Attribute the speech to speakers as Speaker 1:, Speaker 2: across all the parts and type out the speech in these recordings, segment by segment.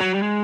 Speaker 1: Mm-hmm.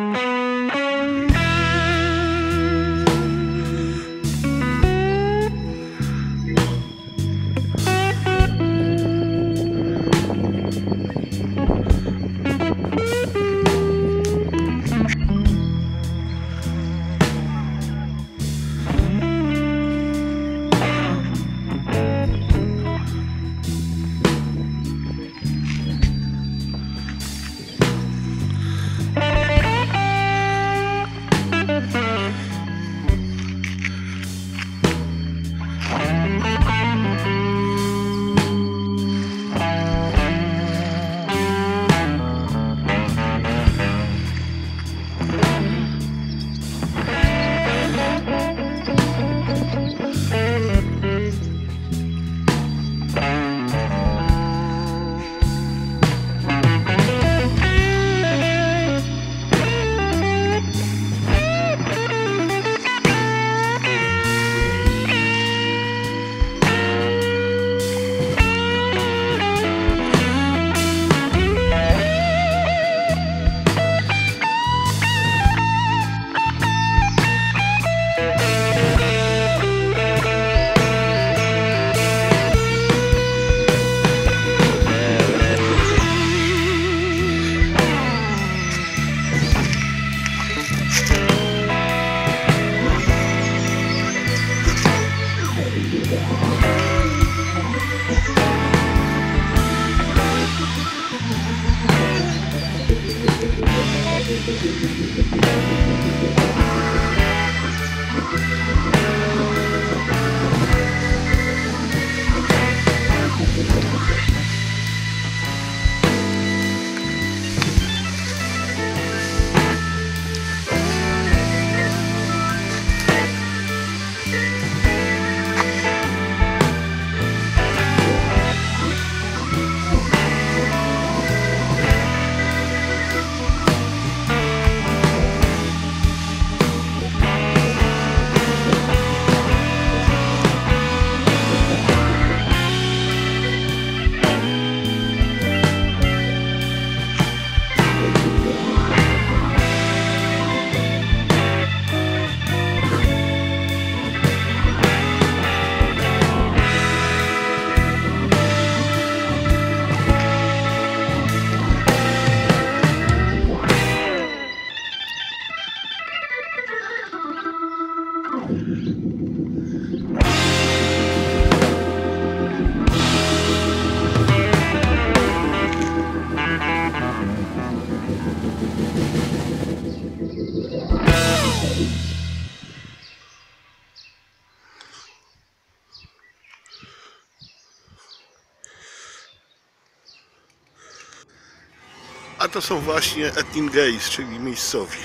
Speaker 1: To są właśnie Etningeis, czyli miejscowi.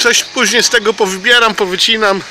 Speaker 1: Coś później z tego powybieram, powycinam.